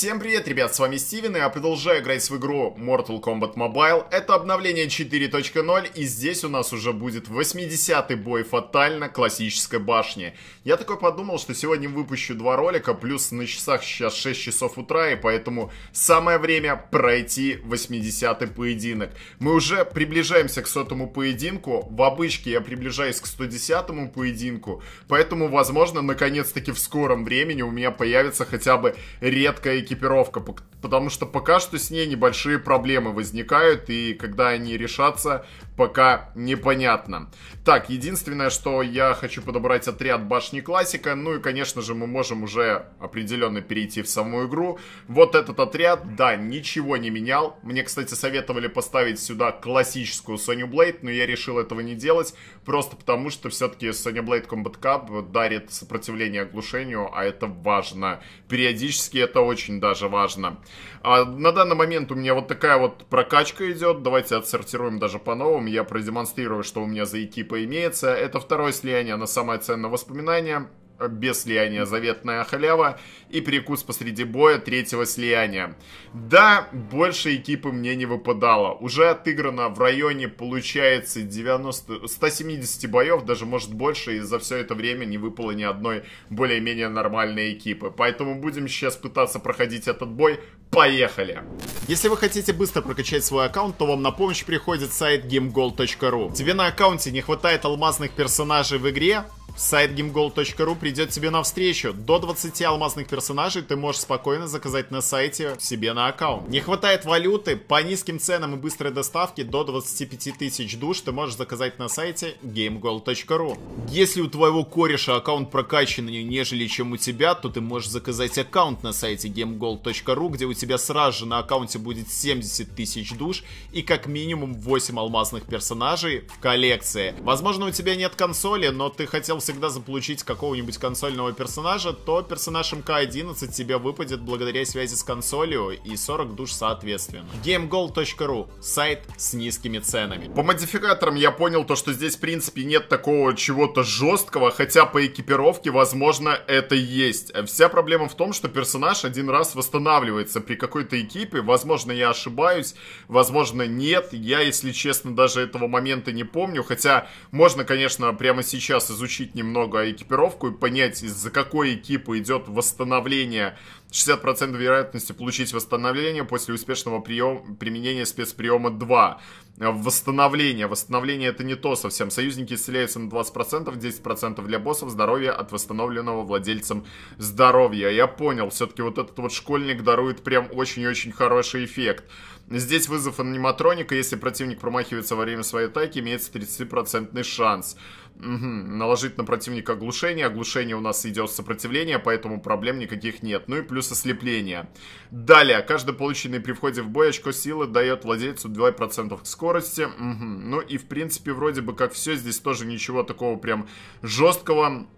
Всем привет, ребят, с вами Стивен, и я продолжаю играть в игру Mortal Kombat Mobile. Это обновление 4.0, и здесь у нас уже будет 80-й бой фатально классической башни. Я такой подумал, что сегодня выпущу два ролика, плюс на часах сейчас 6 часов утра, и поэтому самое время пройти 80-й поединок. Мы уже приближаемся к сотому поединку, в обычке я приближаюсь к 110-му поединку, поэтому, возможно, наконец-таки в скором времени у меня появится хотя бы редкая экипировка, потому что пока что с ней небольшие проблемы возникают, и когда они решатся, пока непонятно. Так, единственное, что я хочу подобрать отряд башни классика, ну и, конечно же, мы можем уже определенно перейти в саму игру. Вот этот отряд, да, ничего не менял. Мне, кстати, советовали поставить сюда классическую Sony Blade, но я решил этого не делать, просто потому что все-таки Sony Blade Combat Cup дарит сопротивление оглушению, а это важно. Периодически это очень даже важно. А на данный момент у меня вот такая вот прокачка идет. Давайте отсортируем даже по-новому. Я продемонстрирую, что у меня за экипа имеется. Это второе слияние на самое ценное воспоминание без слияния заветная халява и перекус посреди боя третьего слияния. Да, больше экипы мне не выпадало. Уже отыграно в районе, получается, 90, 170 боев, даже может больше, и за все это время не выпало ни одной более-менее нормальной экипы. Поэтому будем сейчас пытаться проходить этот бой. Поехали! Если вы хотите быстро прокачать свой аккаунт, то вам на помощь приходит сайт gamegold.ru. Тебе на аккаунте не хватает алмазных персонажей в игре? Сайт gamegold.ru придет тебе навстречу. До 20 алмазных персонажей ты можешь спокойно заказать на сайте себе на аккаунт. Не хватает валюты, по низким ценам и быстрой доставке до 25 тысяч душ ты можешь заказать на сайте gamegold.ru. Если у твоего кореша аккаунт прокачанный, нежели чем у тебя, то ты можешь заказать аккаунт на сайте gamegold.ru, где у тебя сразу же на аккаунте будет 70 тысяч душ и как минимум 8 алмазных персонажей в коллекции. Возможно, у тебя нет консоли, но ты хотел всегда заполучить какого-нибудь консольного персонажа, то персонаж МК-11 тебе выпадет благодаря связи с консолью и 40 душ соответственно. GameGold.ru сайт с низкими ценами. По модификаторам я понял то, что здесь в принципе нет такого чего-то жесткого, хотя по экипировке, возможно, это есть. Вся проблема в том, что персонаж один раз восстанавливается при какой-то экипе, возможно, я ошибаюсь, возможно, нет. Я, если честно, даже этого момента не помню, хотя можно, конечно, прямо сейчас изучить изучить немного экипировку и понять, из-за какой экипы идет восстановление 60% вероятности получить восстановление после успешного прием, применения спецприема 2. Восстановление. Восстановление это не то совсем. Союзники исцеляются на 20%, 10% для боссов здоровья от восстановленного владельцем здоровья. Я понял, все-таки вот этот вот школьник дарует прям очень-очень хороший эффект. Здесь вызов аниматроника, если противник промахивается во время своей атаки, имеется 30% шанс. Угу. Наложить на противника оглушение. Оглушение у нас идет сопротивление, поэтому проблем никаких нет. Ну и плюс ослепление. Далее, каждый полученный при входе в бой очко силы дает владельцу 2% скорости. Угу. Ну и в принципе вроде бы как все. Здесь тоже ничего такого прям жесткого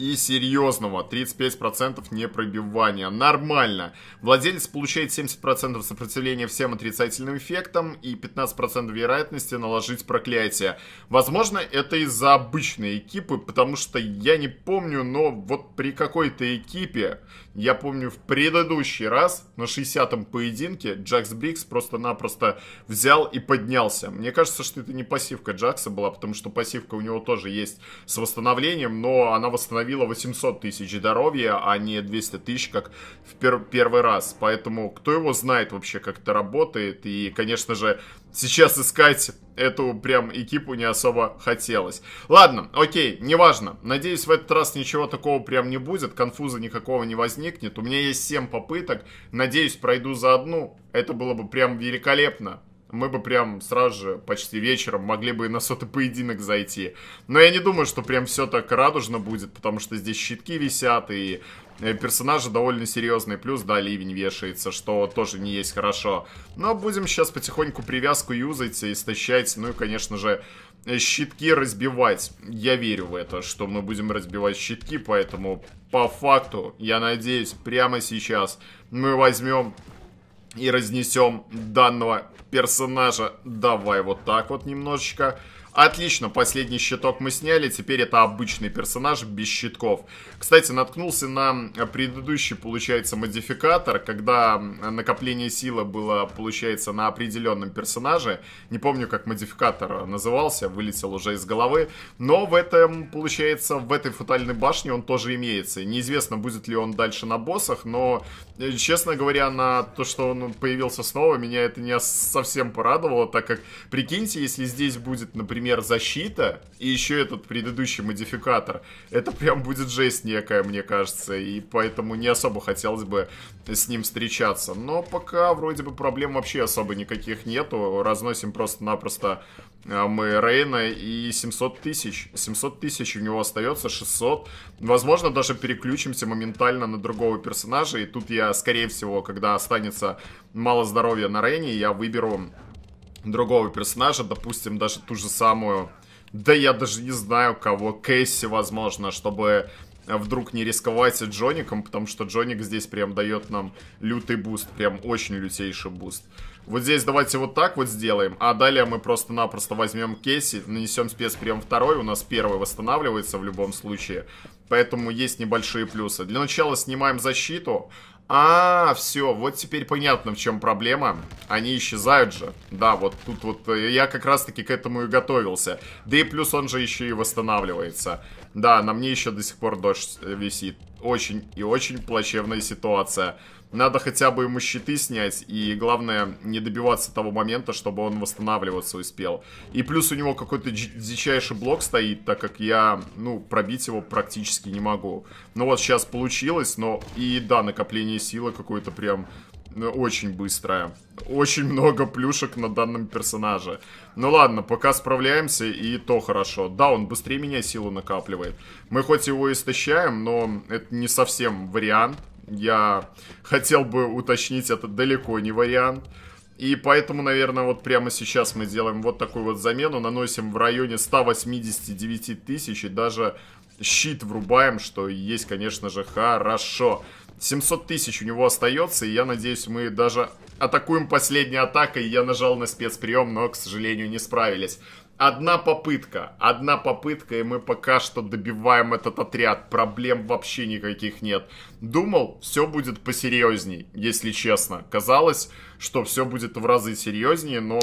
и серьезного. 35% непробивания. Нормально. Владелец получает 70% сопротивления всем отрицательным эффектам и 15% вероятности наложить проклятие. Возможно, это из-за обычной экипы, потому что я не помню, но вот при какой-то экипе, я помню в предыдущий раз на 60-м поединке Джакс Брикс просто-напросто взял и поднялся. Мне кажется, что это не пассивка Джакса была, потому что пассивка у него тоже есть с восстановлением, но она восстановилась восстановила 800 тысяч здоровья, а не 200 тысяч, как в пер первый раз. Поэтому кто его знает вообще, как это работает. И, конечно же, сейчас искать эту прям экипу не особо хотелось. Ладно, окей, неважно. Надеюсь, в этот раз ничего такого прям не будет, конфуза никакого не возникнет. У меня есть 7 попыток, надеюсь, пройду за одну. Это было бы прям великолепно мы бы прям сразу же, почти вечером, могли бы и на сотый поединок зайти. Но я не думаю, что прям все так радужно будет, потому что здесь щитки висят, и э, персонажи довольно серьезные. Плюс, да, ливень вешается, что тоже не есть хорошо. Но будем сейчас потихоньку привязку юзать, истощать, ну и, конечно же, э, щитки разбивать. Я верю в это, что мы будем разбивать щитки, поэтому по факту, я надеюсь, прямо сейчас мы возьмем и разнесем данного персонажа. Давай вот так вот немножечко Отлично, последний щиток мы сняли, теперь это обычный персонаж без щитков. Кстати, наткнулся на предыдущий, получается, модификатор, когда накопление силы было, получается, на определенном персонаже. Не помню, как модификатор назывался, вылетел уже из головы. Но в этом, получается, в этой фатальной башне он тоже имеется. Неизвестно, будет ли он дальше на боссах, но, э, честно говоря, на то, что он появился снова, меня это не совсем порадовало, так как, прикиньте, если здесь будет, например, например, защита, и еще этот предыдущий модификатор, это прям будет жесть некая, мне кажется, и поэтому не особо хотелось бы с ним встречаться. Но пока вроде бы проблем вообще особо никаких нету, разносим просто-напросто а, мы Рейна и 700 тысяч. 700 тысяч у него остается, 600. Возможно, даже переключимся моментально на другого персонажа. И тут я, скорее всего, когда останется мало здоровья на Рейне, я выберу другого персонажа, допустим, даже ту же самую, да я даже не знаю кого, Кэсси, возможно, чтобы вдруг не рисковать Джоником, потому что Джоник здесь прям дает нам лютый буст, прям очень лютейший буст. Вот здесь давайте вот так вот сделаем, а далее мы просто-напросто возьмем Кейси, нанесем спецприем второй, у нас первый восстанавливается в любом случае, поэтому есть небольшие плюсы. Для начала снимаем защиту, а, все, вот теперь понятно, в чем проблема. Они исчезают же. Да, вот тут вот э, я как раз-таки к этому и готовился. Да и плюс он же еще и восстанавливается. Да, на мне еще до сих пор дождь э, висит. Очень и очень плачевная ситуация. Надо хотя бы ему щиты снять, и главное, не добиваться того момента, чтобы он восстанавливаться успел. И плюс у него какой-то дичайший блок стоит, так как я, ну, пробить его практически не могу. Ну вот сейчас получилось, но и да, накопление силы какое-то прям очень быстрое. Очень много плюшек на данном персонаже. Ну ладно, пока справляемся, и то хорошо. Да, он быстрее меня силу накапливает. Мы хоть его истощаем, но это не совсем вариант я хотел бы уточнить, это далеко не вариант. И поэтому, наверное, вот прямо сейчас мы делаем вот такую вот замену. Наносим в районе 189 тысяч и даже щит врубаем, что есть, конечно же, хорошо. 700 тысяч у него остается, и я надеюсь, мы даже атакуем последней атакой. Я нажал на спецприем, но, к сожалению, не справились. Одна попытка, одна попытка, и мы пока что добиваем этот отряд. Проблем вообще никаких нет. Думал, все будет посерьезней, если честно. Казалось, что все будет в разы серьезнее, но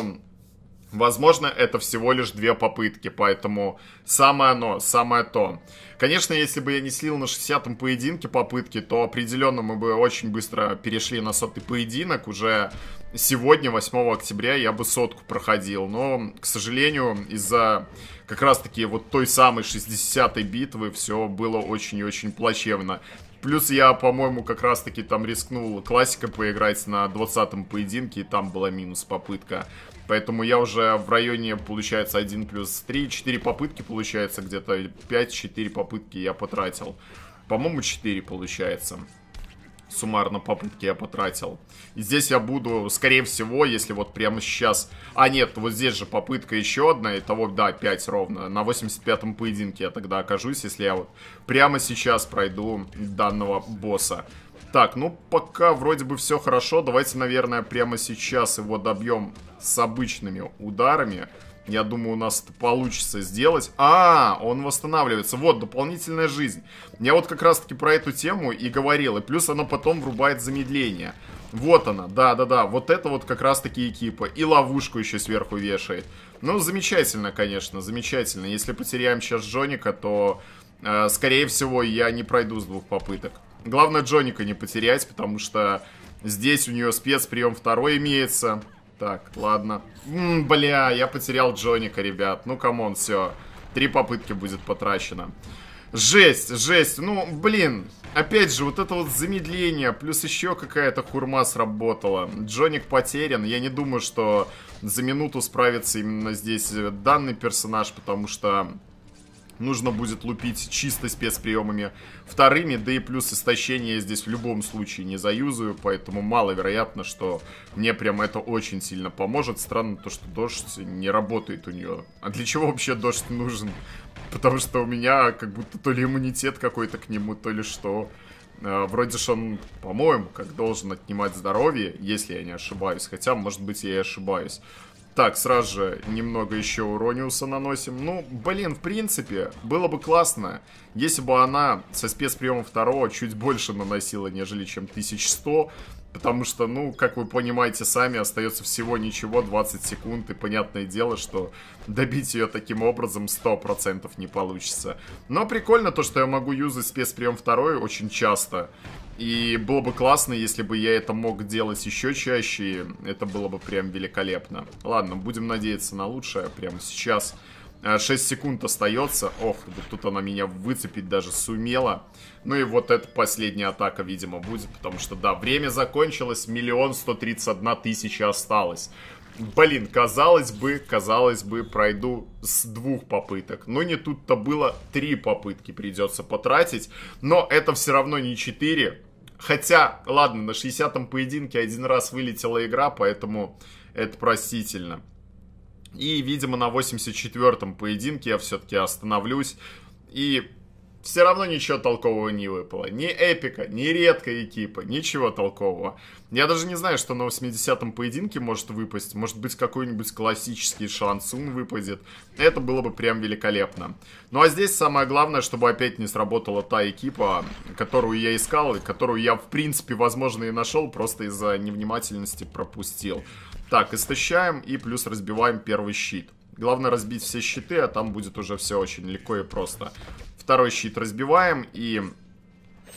Возможно, это всего лишь две попытки, поэтому самое оно, самое то. Конечно, если бы я не слил на 60-м поединке попытки, то определенно мы бы очень быстро перешли на сотый поединок. Уже сегодня, 8 октября, я бы сотку проходил. Но, к сожалению, из-за как раз-таки вот той самой 60-й битвы все было очень и очень плачевно. Плюс я, по-моему, как раз-таки там рискнул классика поиграть на 20-м поединке, и там была минус попытка. Поэтому я уже в районе, получается, 1 плюс 3, 4 попытки, получается, где-то 5-4 попытки я потратил. По-моему, 4 получается. Суммарно попытки я потратил. И здесь я буду, скорее всего, если вот прямо сейчас... А, нет, вот здесь же попытка еще одна. И того, да, 5 ровно. На 85-м поединке я тогда окажусь, если я вот прямо сейчас пройду данного босса. Так, ну пока вроде бы все хорошо. Давайте, наверное, прямо сейчас его добьем с обычными ударами. Я думаю, у нас это получится сделать. А, он восстанавливается. Вот, дополнительная жизнь. Я вот как раз-таки про эту тему и говорил. И плюс она потом врубает замедление. Вот она, да-да-да. Вот это вот как раз-таки экипа. И ловушку еще сверху вешает. Ну, замечательно, конечно, замечательно. Если потеряем сейчас Джоника, то, э, скорее всего, я не пройду с двух попыток. Главное Джоника не потерять, потому что здесь у нее спецприем второй имеется. Так, ладно. М -м, бля, я потерял Джоника, ребят. Ну, come on, все. Три попытки будет потрачено. Жесть, жесть. Ну, блин. Опять же, вот это вот замедление, плюс еще какая-то хурма сработала. Джоник потерян. Я не думаю, что за минуту справится именно здесь данный персонаж, потому что нужно будет лупить чисто спецприемами вторыми, да и плюс истощение я здесь в любом случае не заюзаю, поэтому маловероятно, что мне прям это очень сильно поможет. Странно то, что дождь не работает у нее. А для чего вообще дождь нужен? Потому что у меня как будто то ли иммунитет какой-то к нему, то ли что. А, вроде же он, по-моему, как должен отнимать здоровье, если я не ошибаюсь. Хотя, может быть, я и ошибаюсь. Так, сразу же немного еще Урониуса наносим. Ну, блин, в принципе, было бы классно, если бы она со спецприемом второго чуть больше наносила, нежели чем 1100. Потому что, ну, как вы понимаете сами, остается всего ничего, 20 секунд, и понятное дело, что добить ее таким образом 100% не получится. Но прикольно то, что я могу юзать спецприем второй очень часто. И было бы классно, если бы я это мог делать еще чаще, это было бы прям великолепно. Ладно, будем надеяться на лучшее прямо сейчас. 6 э, секунд остается. Ох, вот тут она меня выцепить даже сумела. Ну и вот эта последняя атака, видимо, будет, потому что, да, время закончилось, миллион сто тридцать одна тысяча осталось. Блин, казалось бы, казалось бы, пройду с двух попыток. Но не тут-то было, три попытки придется потратить. Но это все равно не четыре. Хотя, ладно, на 60-м поединке один раз вылетела игра, поэтому это простительно. И, видимо, на 84-м поединке я все-таки остановлюсь. И все равно ничего толкового не выпало. Ни эпика, ни редкая экипа, ничего толкового. Я даже не знаю, что на 80-м поединке может выпасть. Может быть, какой-нибудь классический шансун выпадет. Это было бы прям великолепно. Ну а здесь самое главное, чтобы опять не сработала та экипа, которую я искал, и которую я, в принципе, возможно, и нашел, просто из-за невнимательности пропустил. Так, истощаем и плюс разбиваем первый щит. Главное разбить все щиты, а там будет уже все очень легко и просто. Второй щит разбиваем и...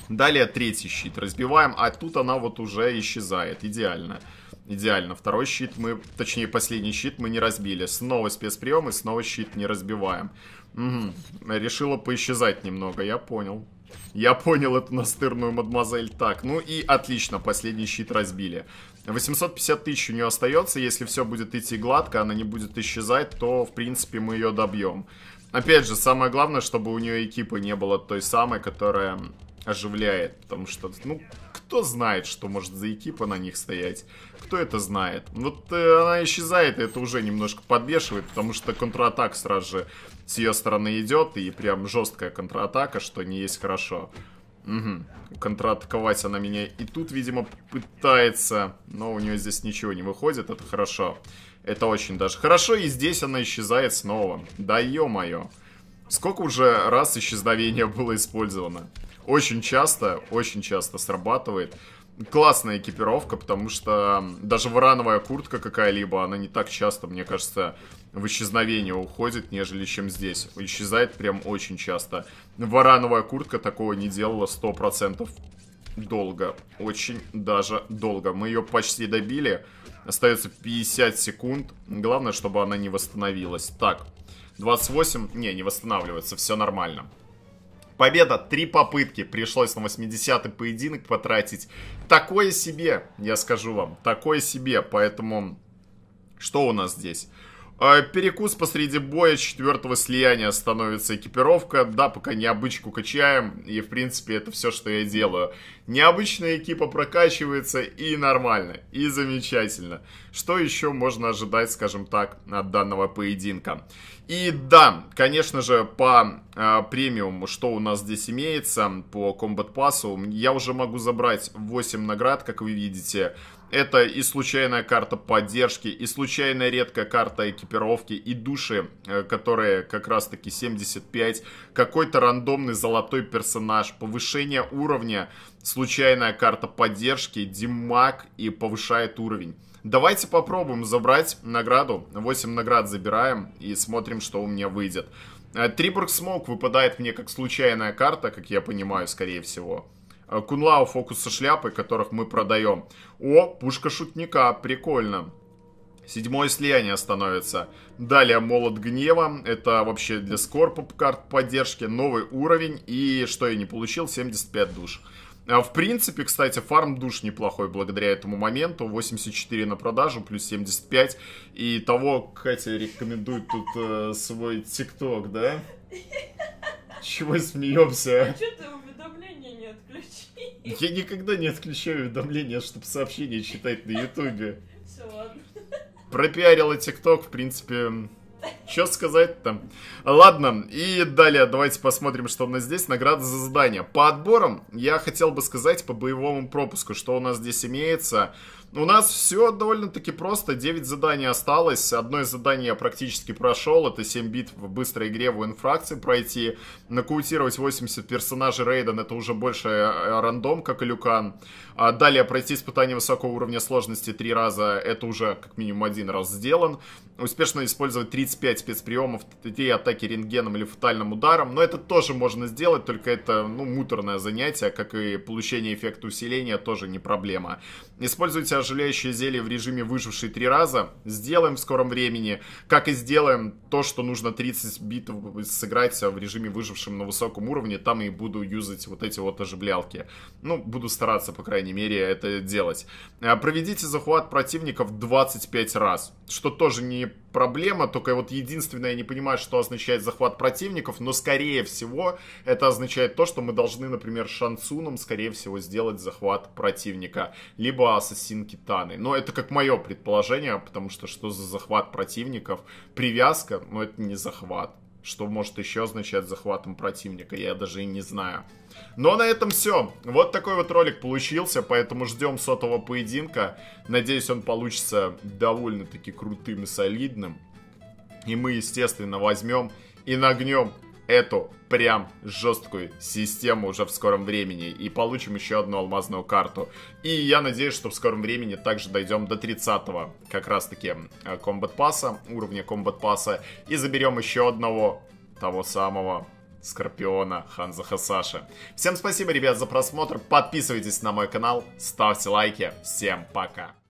Далее третий щит разбиваем, а тут она вот уже исчезает. Идеально. Идеально. Второй щит мы, точнее последний щит мы не разбили. Снова спецприем и снова щит не разбиваем. Угу. Решила поисчезать немного, я понял. Я понял эту настырную мадемуазель. Так, ну и отлично, последний щит разбили. 850 тысяч у нее остается, если все будет идти гладко, она не будет исчезать, то, в принципе, мы ее добьем. Опять же, самое главное, чтобы у нее экипа не было той самой, которая оживляет, потому что, ну, кто знает, что может за экипа на них стоять, кто это знает. Вот э, она исчезает, и это уже немножко подбешивает, потому что контратак сразу же с ее стороны идет, и прям жесткая контратака, что не есть хорошо. Угу. Контратаковать она меня и тут, видимо, пытается, но у нее здесь ничего не выходит, это хорошо. Это очень даже хорошо, и здесь она исчезает снова. Да ё-моё. Сколько уже раз исчезновение было использовано? Очень часто, очень часто срабатывает. Классная экипировка, потому что даже варановая куртка какая-либо, она не так часто, мне кажется, в исчезновение уходит, нежели чем здесь. Исчезает прям очень часто. Варановая куртка такого не делала 100% долго. Очень даже долго. Мы ее почти добили. Остается 50 секунд. Главное, чтобы она не восстановилась. Так, 28. Не, не восстанавливается, все нормально. Победа, три попытки. Пришлось на 80-й поединок потратить. Такое себе, я скажу вам. Такое себе, поэтому... Что у нас здесь? А, перекус посреди боя четвертого слияния становится экипировка. Да, пока необычку качаем. И, в принципе, это все, что я делаю. Необычная экипа прокачивается и нормально, и замечательно. Что еще можно ожидать, скажем так, от данного поединка? И да, конечно же, по э, премиуму, что у нас здесь имеется, по комбат пассу, я уже могу забрать 8 наград, как вы видите. Это и случайная карта поддержки, и случайная редкая карта экипировки, и души, э, которые как раз таки 75, какой-то рандомный золотой персонаж, повышение уровня, случайная карта поддержки, димаг и повышает уровень. Давайте попробуем забрать награду. 8 наград забираем и смотрим, что у меня выйдет. Э, Трибург Смоук выпадает мне как случайная карта, как я понимаю, скорее всего. Кунлау фокус со шляпой, которых мы продаем. О, пушка шутника, прикольно. Седьмое слияние становится. Далее молот гнева. Это вообще для скорпа карт поддержки. Новый уровень. И что я не получил? 75 душ. А в принципе, кстати, фарм душ неплохой благодаря этому моменту. 84 на продажу, плюс 75. И того, Катя рекомендует тут э, свой тикток, да? Чего смеемся? А что ты уведомления не отключил? Я никогда не отключаю уведомления, чтобы сообщения читать на ютубе. Все, ладно. Пропиарила тикток, в принципе, Что сказать там? Ладно, и далее давайте посмотрим, что у нас здесь. Награда за задание. По отборам я хотел бы сказать по боевому пропуску, что у нас здесь имеется. У нас все довольно-таки просто. 9 заданий осталось. Одно из заданий я практически прошел. Это 7 бит в быстрой игре в инфракции пройти. Нокаутировать 80 персонажей Рейден. Это уже больше э, рандом, как и Люкан. А далее пройти испытание высокого уровня сложности 3 раза. Это уже как минимум один раз сделан. Успешно использовать 35 спецприемов, 3 атаки рентгеном или фатальным ударом. Но это тоже можно сделать, только это ну, муторное занятие, как и получение эффекта усиления, тоже не проблема. Используйте оживляющее зелье в режиме выживший три раза. Сделаем в скором времени. Как и сделаем то, что нужно 30 битов сыграть в режиме выжившем на высоком уровне. Там и буду юзать вот эти вот оживлялки. Ну, буду стараться, по крайней мере, это делать. А, проведите захват противников 25 раз. Что тоже не проблема, только вот единственное, я не понимаю, что означает захват противников, но скорее всего это означает то, что мы должны, например, шансуном, скорее всего, сделать захват противника, либо ассасин Китаны. Но это как мое предположение, потому что что за захват противников? Привязка, но это не захват. Что может еще означать захватом противника, я даже и не знаю. Но на этом все. Вот такой вот ролик получился, поэтому ждем сотого поединка. Надеюсь, он получится довольно-таки крутым и солидным. И мы, естественно, возьмем и нагнем эту прям жесткую систему уже в скором времени и получим еще одну алмазную карту. И я надеюсь, что в скором времени также дойдем до 30-го как раз таки комбат пасса, уровня комбат пасса и заберем еще одного того самого Скорпиона Ханза Хасаша. Всем спасибо, ребят, за просмотр. Подписывайтесь на мой канал, ставьте лайки. Всем пока.